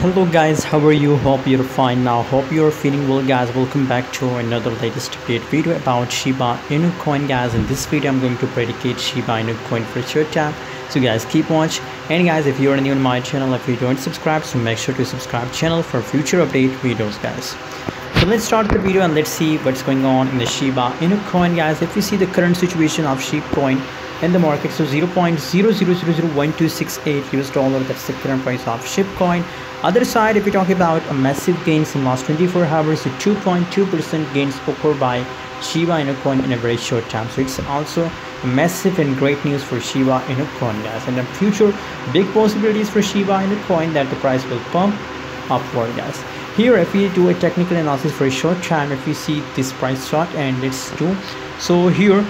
hello guys how are you? Hope you're fine now. Hope you're feeling well guys. Welcome back to another latest update video about shiba inu coin guys. In this video i'm going to predicate shiba inu coin for short time so guys keep watch. And guys if you're new on my channel if you don't subscribe so make sure to subscribe channel for future update videos guys. So let's start the video and let's see what's going on in the shiba inu coin guys. If you see the current situation of shib coin in the market so 0.00001268 us dollar that's the current price of shib coin other side if we talk about a massive gains in last 24 hours so 2.2 percent gains occurred by shiba inu coin in a very short time. So it's also massive and great news for shiba inu coin guys and in future big possibilities for shiba inu coin that the price will pump upward. Guys here if we do a technical analysis for a short time if we see this price chart and let's do. So here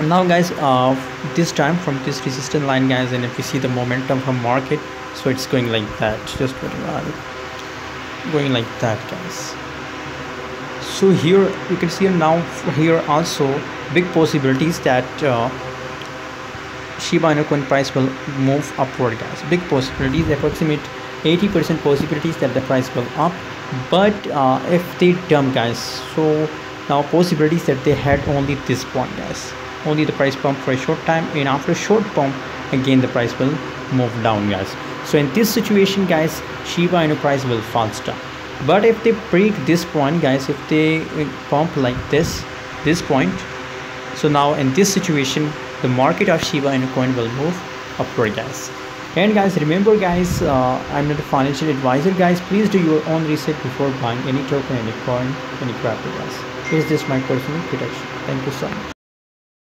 now guys uh, this time from this resistance line guys and if you see the momentum from market so it's going like that. Just going like that guys. So here you can see now here also big possibilities that uh, Shiba Inu coin price will move upward guys. Big possibilities approximate 80% possibilities that the price will up. But uh, if they dump guys so now possibilities that they had only this point guys only the price pump for a short time and after a short pump again the price will move down guys. So in this situation guys shiba inu price will fall down. But if they break this point guys if they pump like this this point so now in this situation the market of shiba inu coin will move upward guys. And guys remember guys uh, i'm not a financial advisor guys. Please do your own research before buying any token any coin any crypto guys. This is this my personal prediction. Thank you so much